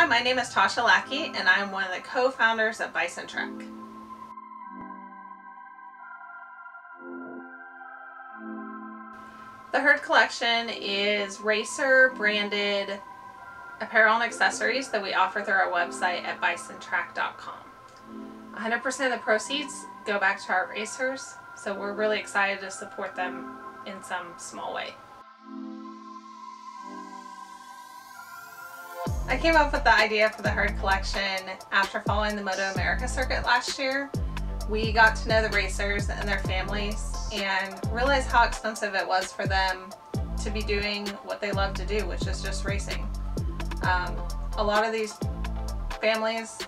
Hi, my name is Tasha Lackey and I'm one of the co-founders of Bison Track. The Herd Collection is racer branded apparel and accessories that we offer through our website at bisontrack.com. 100% of the proceeds go back to our racers, so we're really excited to support them in some small way. I came up with the idea for the herd collection after following the MotoAmerica circuit last year. We got to know the racers and their families and realized how expensive it was for them to be doing what they love to do, which is just racing. Um, a lot of these families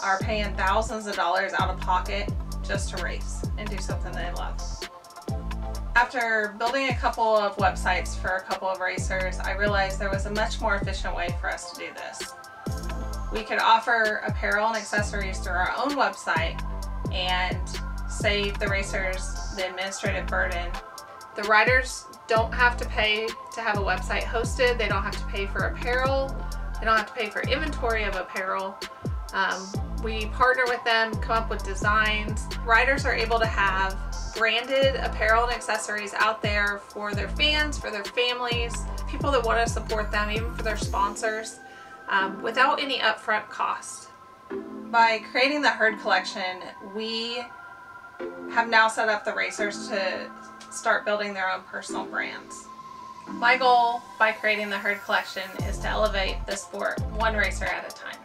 are paying thousands of dollars out of pocket just to race and do something they love. After building a couple of websites for a couple of racers, I realized there was a much more efficient way for us to do this. We could offer apparel and accessories through our own website and save the racers the administrative burden. The riders don't have to pay to have a website hosted. They don't have to pay for apparel. They don't have to pay for inventory of apparel. Um, we partner with them, come up with designs. Riders are able to have branded apparel and accessories out there for their fans, for their families, people that want to support them, even for their sponsors, um, without any upfront cost. By creating the herd collection, we have now set up the racers to start building their own personal brands. My goal by creating the herd collection is to elevate the sport one racer at a time.